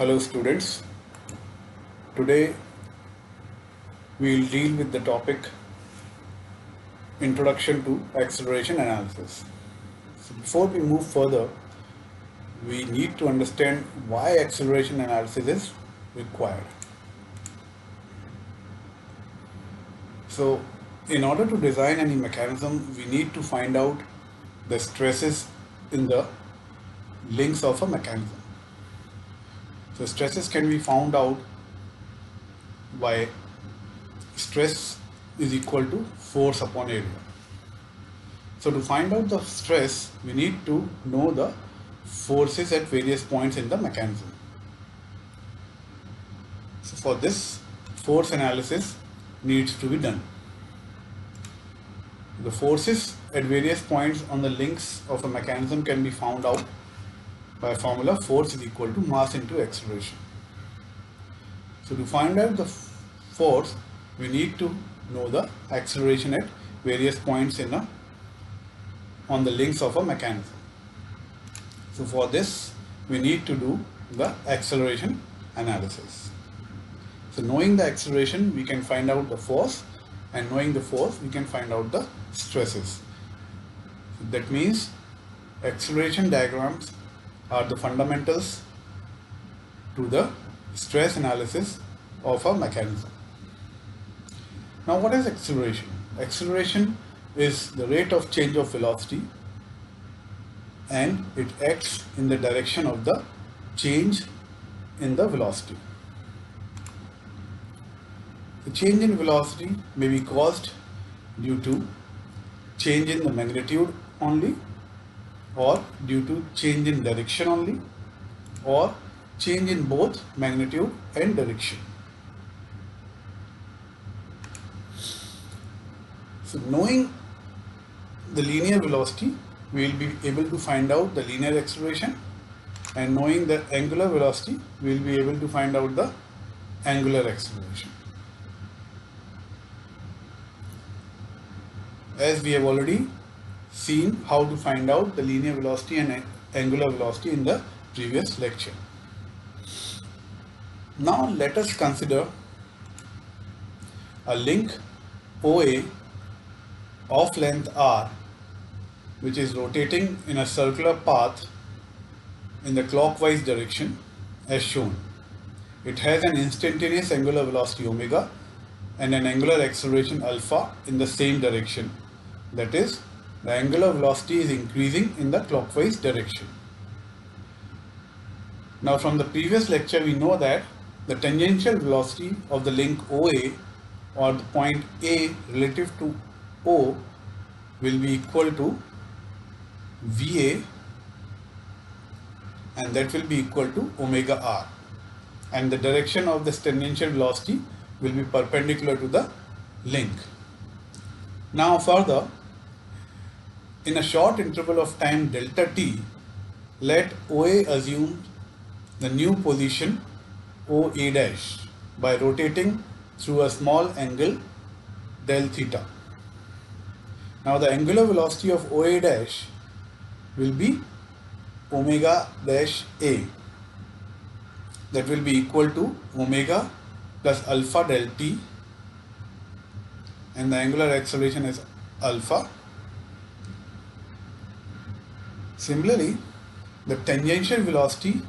Hello students. Today we will deal with the topic Introduction to Acceleration Analysis. So before we move further, we need to understand why acceleration analysis is required. So in order to design any mechanism, we need to find out the stresses in the links of a mechanism. So stresses can be found out by stress is equal to force upon area. So to find out the stress, we need to know the forces at various points in the mechanism. So for this, force analysis needs to be done. The forces at various points on the links of a mechanism can be found out by formula force is equal to mass into acceleration. So to find out the force, we need to know the acceleration at various points in a on the links of a mechanism. So for this, we need to do the acceleration analysis. So knowing the acceleration, we can find out the force and knowing the force, we can find out the stresses. That means acceleration diagrams are the fundamentals to the stress analysis of a mechanism. Now what is acceleration? Acceleration is the rate of change of velocity and it acts in the direction of the change in the velocity. The change in velocity may be caused due to change in the magnitude only or due to change in direction only or change in both magnitude and direction. So knowing the linear velocity, we will be able to find out the linear acceleration and knowing the angular velocity, we will be able to find out the angular acceleration. As we have already seen how to find out the linear velocity and angular velocity in the previous lecture. Now let us consider a link OA of length r which is rotating in a circular path in the clockwise direction as shown. It has an instantaneous angular velocity omega and an angular acceleration alpha in the same direction. That is, the angular velocity is increasing in the clockwise direction. Now from the previous lecture we know that the tangential velocity of the link OA or the point A relative to O will be equal to VA and that will be equal to omega r and the direction of this tangential velocity will be perpendicular to the link. Now further in a short interval of time delta t let OA assume the new position OA dash by rotating through a small angle del theta. Now the angular velocity of OA dash will be omega dash A that will be equal to omega plus alpha del t and the angular acceleration is alpha. Similarly, the tangential velocity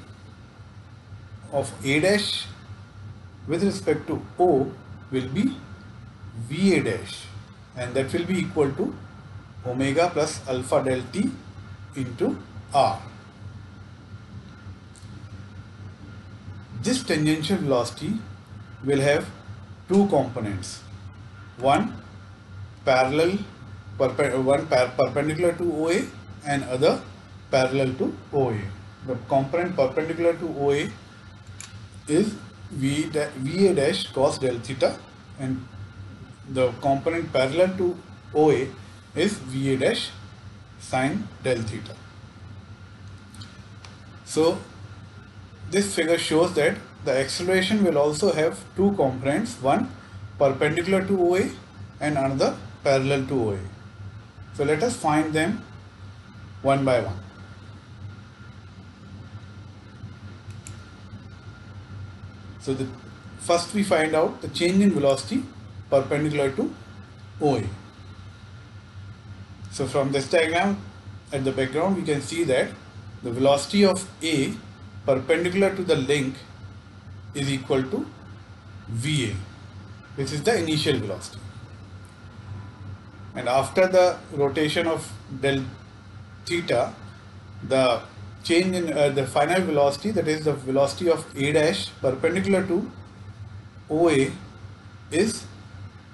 of A dash with respect to O will be VA dash and that will be equal to omega plus alpha del t into r. This tangential velocity will have two components. One parallel, one perpendicular to OA and other parallel to OA. The component perpendicular to OA is v da VA dash cos del theta and the component parallel to OA is VA dash sine del theta. So this figure shows that the acceleration will also have two components, one perpendicular to OA and another parallel to OA. So let us find them one by one. So the first we find out the change in velocity perpendicular to OA. So from this diagram at the background we can see that the velocity of A perpendicular to the link is equal to VA which is the initial velocity and after the rotation of del theta the change in uh, the final velocity that is the velocity of A dash perpendicular to OA is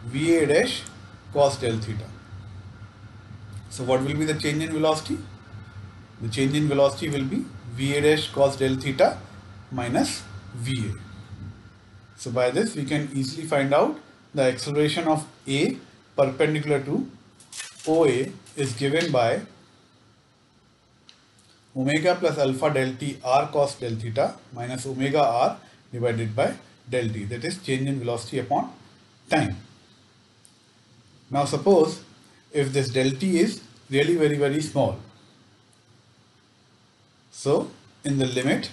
VA dash cos del theta. So what will be the change in velocity? The change in velocity will be VA dash cos del theta minus VA. So by this we can easily find out the acceleration of A perpendicular to OA is given by omega plus alpha del t r cos del theta minus omega r divided by del t that is change in velocity upon time. Now suppose if this del t is really very very small. So in the limit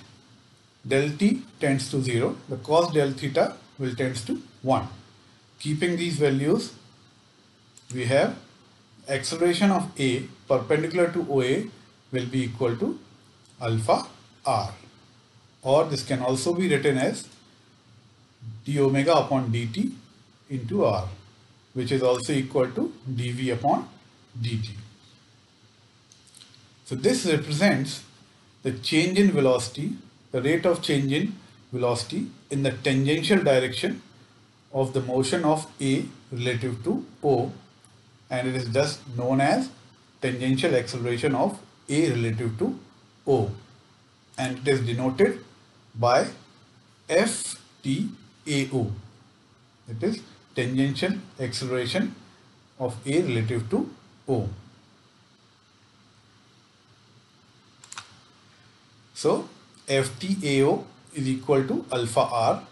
del t tends to 0 the cos del theta will tends to 1. Keeping these values we have acceleration of A perpendicular to OA will be equal to alpha r or this can also be written as d omega upon dt into r which is also equal to dv upon dt. So this represents the change in velocity, the rate of change in velocity in the tangential direction of the motion of A relative to O and it is thus known as tangential acceleration of a relative to O. And it is denoted by FTAO that is tangential acceleration of A relative to O. So FTAO is equal to alpha r.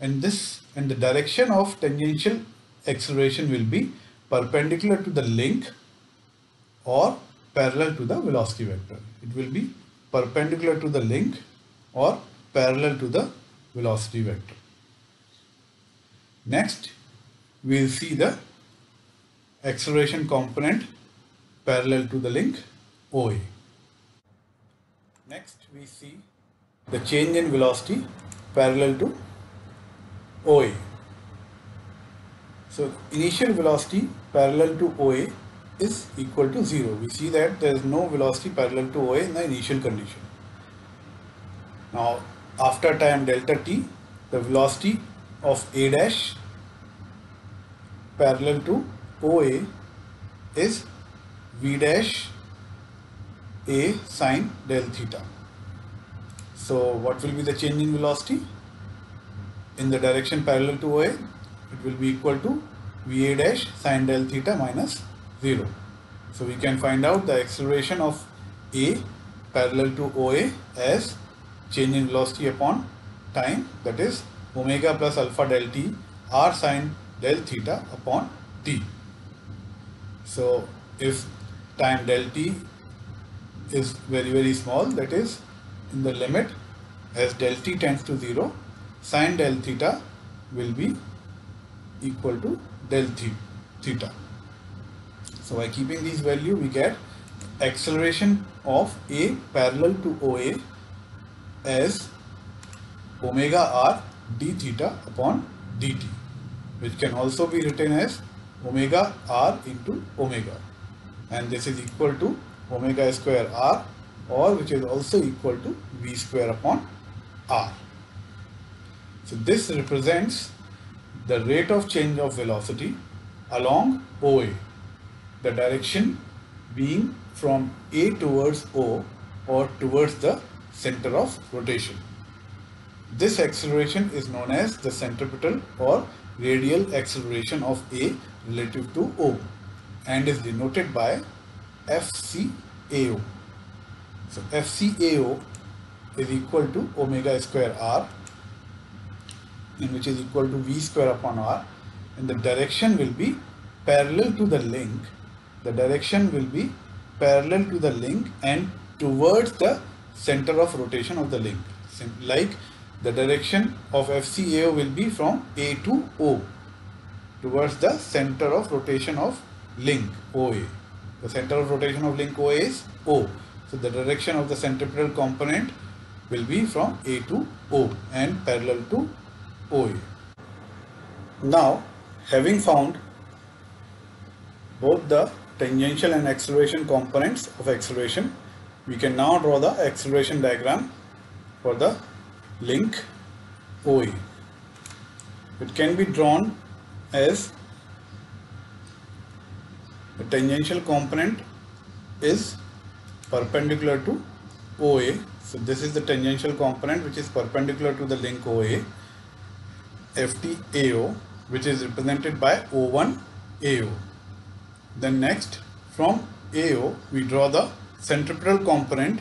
And this and the direction of tangential acceleration will be perpendicular to the link or parallel to the velocity vector. It will be perpendicular to the link or parallel to the velocity vector. Next, we will see the acceleration component parallel to the link OA. Next, we see the change in velocity parallel to OA. So, initial velocity parallel to OA is equal to 0. We see that there is no velocity parallel to OA in the initial condition. Now after time delta t, the velocity of A dash parallel to OA is V dash A sine del theta. So what will be the change in velocity? In the direction parallel to OA, it will be equal to VA dash sine del theta minus 0. So we can find out the acceleration of A parallel to OA as change in velocity upon time that is omega plus alpha del t r sine del theta upon t. So if time del t is very very small that is in the limit as del t tends to 0 sine del theta will be equal to del theta. So by keeping these value we get acceleration of A parallel to OA as omega r d theta upon dt which can also be written as omega r into omega and this is equal to omega square r or which is also equal to v square upon r. So this represents the rate of change of velocity along OA the direction being from A towards O or towards the center of rotation. This acceleration is known as the centripetal or radial acceleration of A relative to O and is denoted by FCAO. So FCAO is equal to omega square r in which is equal to v square upon r and the direction will be parallel to the link the direction will be parallel to the link and towards the center of rotation of the link. Like the direction of FCAO will be from A to O towards the center of rotation of link OA. The center of rotation of link OA is O. So the direction of the centripetal component will be from A to O and parallel to OA. Now having found both the tangential and acceleration components of acceleration, we can now draw the acceleration diagram for the link OA. It can be drawn as the tangential component is perpendicular to OA. So this is the tangential component which is perpendicular to the link OA. FTAO which is represented by O1 AO. Then next from AO we draw the centripetal component.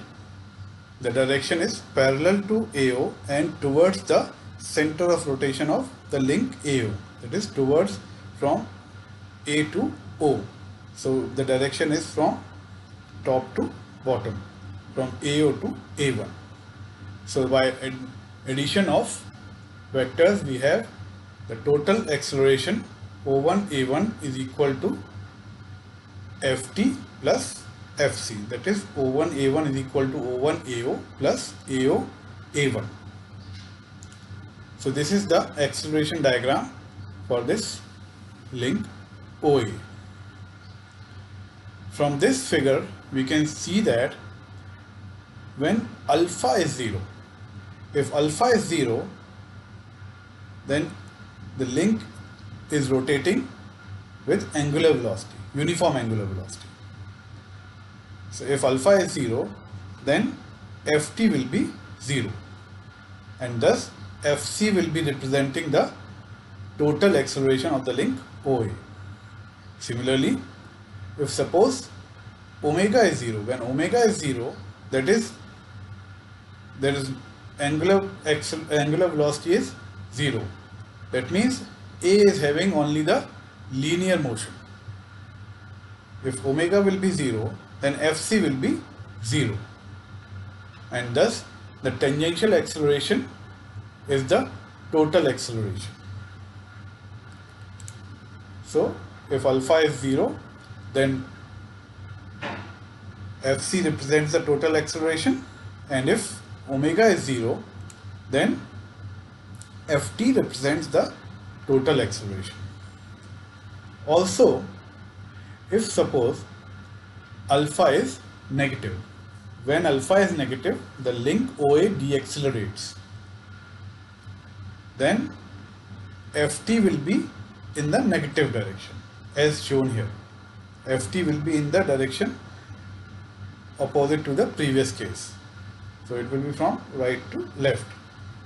The direction is parallel to AO and towards the center of rotation of the link AO that is towards from A to O. So the direction is from top to bottom from AO to A1. So by addition of vectors we have the total acceleration O1 A1 is equal to Ft plus Fc that is O1 A1 is equal to O1 AO plus AO A1. So this is the acceleration diagram for this link OA. From this figure we can see that when alpha is 0, if alpha is 0 then the link is rotating with angular velocity, uniform angular velocity. So if alpha is 0 then ft will be 0 and thus fc will be representing the total acceleration of the link OA. Similarly, if suppose omega is 0, when omega is 0, that is, there is angular, angular velocity is 0. That means A is having only the linear motion. If omega will be 0, then Fc will be 0. And thus, the tangential acceleration is the total acceleration. So if alpha is 0 then Fc represents the total acceleration and if omega is 0 then Ft represents the total acceleration. Also if suppose alpha is negative when alpha is negative the link OA deaccelerates then Ft will be in the negative direction as shown here. Ft will be in the direction opposite to the previous case. So it will be from right to left.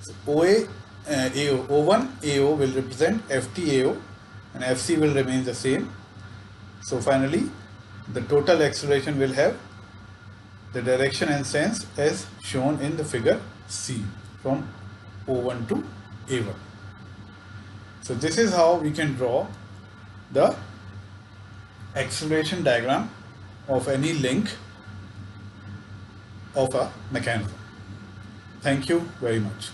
So OA, uh, AO, O1 AO will represent FT AO and FC will remain the same. So finally the total acceleration will have the direction and sense as shown in the figure C from O1 to A1. So this is how we can draw the acceleration diagram of any link of a mechanism. Thank you very much.